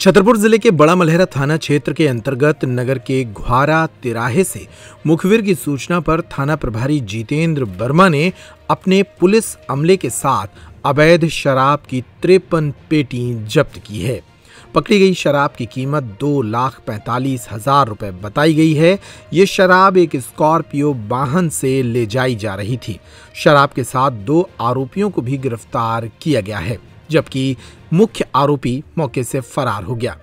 छतरपुर ज़िले के बड़ा मलहरा थाना क्षेत्र के अंतर्गत नगर के घुआरा तिराहे से मुखबिर की सूचना पर थाना प्रभारी जितेंद्र वर्मा ने अपने पुलिस अमले के साथ अवैध शराब की तिरपन पेटी जब्त की है। पकड़ी गई शराब की कीमत दो लाख पैंतालीस हज़ार रुपए बताई गई है। ये शराब एक स्कॉर्पियो वाहन से ले जाई जा रही थी। शराब के साथ दो आरोपियों को भी गिरफ़्तार किया गया है। जबकि मुख्य आरोपी मौके से फरार हो गया।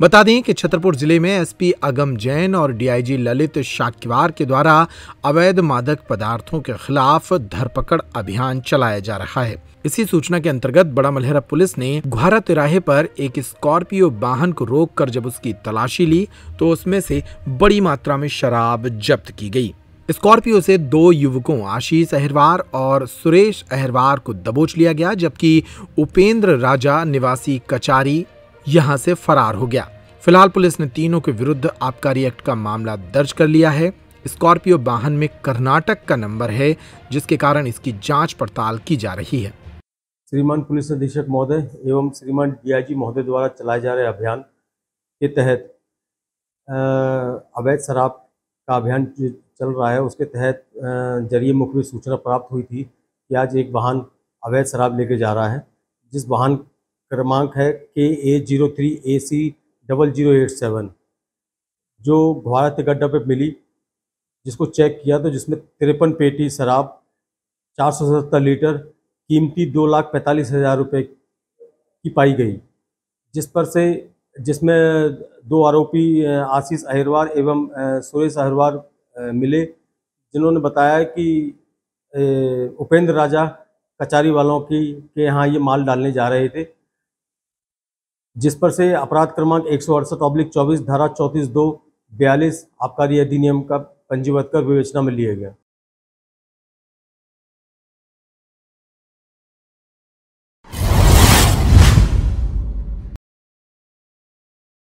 बता दें कि छतरपुर ज़िले में एसपी अगम जैन और डीआईजी ललित शाक्यवार के द्वारा अवैध मादक पदार्थों के खिलाफ धरपकड़ अभियान चलाया जा रहा है। इसी सूचना के अंतर्गत बड़ा मलहरा पुलिस ने घुआरा तिराहे पर एक स्कॉर्पियो वाहन को रोककर जब उसकी तलाशी ली तो उसमें से बड़ी मात्रा में शराब जब्त की गई। स्कॉर्पियो से दो युवकों, आशीष अहिरवार और सुरेश अहिरवार को दबोच लिया गया, जबकि उपेंद्र राजा निवासी कचारी यहाँ से फरार हो गया। फ़िलहाल पुलिस ने तीनों के विरुद्ध आबकारी एक्ट का मामला दर्ज कर लिया है। स्कॉर्पियो वाहन में कर्नाटक का नंबर है, जिसके कारण इसकी जाँच पड़ताल की जा रही है। श्रीमान पुलिस अधीक्षक महोदय एवं श्रीमान डीआईजी महोदय द्वारा चलाए जा रहे अभियान के तहत अवैध शराब का अभियान चल रहा है। उसके तहत ज़रिए मुख्य सूचना प्राप्त हुई थी कि आज एक वाहन अवैध शराब लेके जा रहा है। जिस वाहन क्रमांक है K A zero three A C double zero eight seven जो भारत गड्ढा पे मिली, जिसको चेक किया तो जिसमें तिरपन पेटी शराब, चार सौ सत्तर लीटर, कीमती दो लाख पैंतालीस हज़ार रुपये की पाई गई। जिस पर से, जिसमें दो आरोपी आशीष अहिरवार एवं सुरेश अहिरवार मिले, जिन्होंने बताया कि उपेंद्र राजा कचारी वालों की, के यहाँ ये माल डालने जा रहे थे, जिस पर से अपराध क्रमांक एक सौ अड़सठ ऑब्लिक चौबीस धारा चौंतीस दो बयालीस आबकारी अधिनियम का पंजीबद्ध कर विवेचना में लिया गया